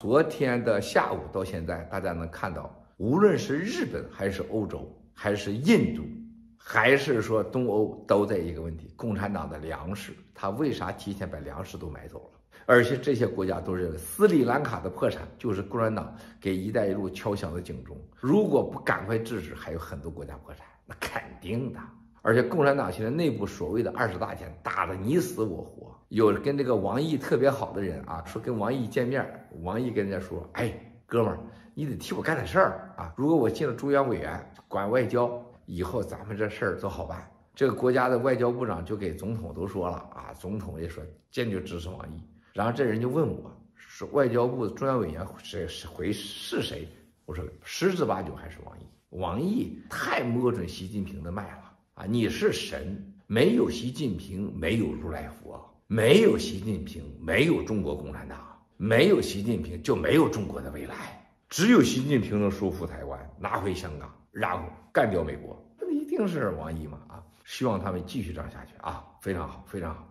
昨天的下午到现在，大家能看到，无论是日本还是欧洲，还是印度，还是说东欧，都在一个问题：共产党的粮食，他为啥提前把粮食都买走了？而且这些国家都认为斯里兰卡的破产就是共产党给“一带一路”敲响的警钟。如果不赶快制止，还有很多国家破产，那肯定的。而且共产党现在内部所谓的二十大前打得你死我活，有跟这个王毅特别好的人啊，说跟王毅见面，王毅跟人家说：“哎，哥们儿，你得替我干点事儿啊！如果我进了中央委员，管外交，以后咱们这事儿都好办。”这个国家的外交部长就给总统都说了啊，总统也说坚决支持王毅。然后这人就问我说：“外交部中央委员谁是回是谁？”我说：“十之八九还是王毅。王毅太摸准习近平的脉了。”啊！你是神，没有习近平，没有如来佛，没有习近平，没有中国共产党，没有习近平就没有中国的未来。只有习近平能收复台湾，拿回香港，然后干掉美国，那一定是王毅吗！啊，希望他们继续这样下去啊！非常好，非常好。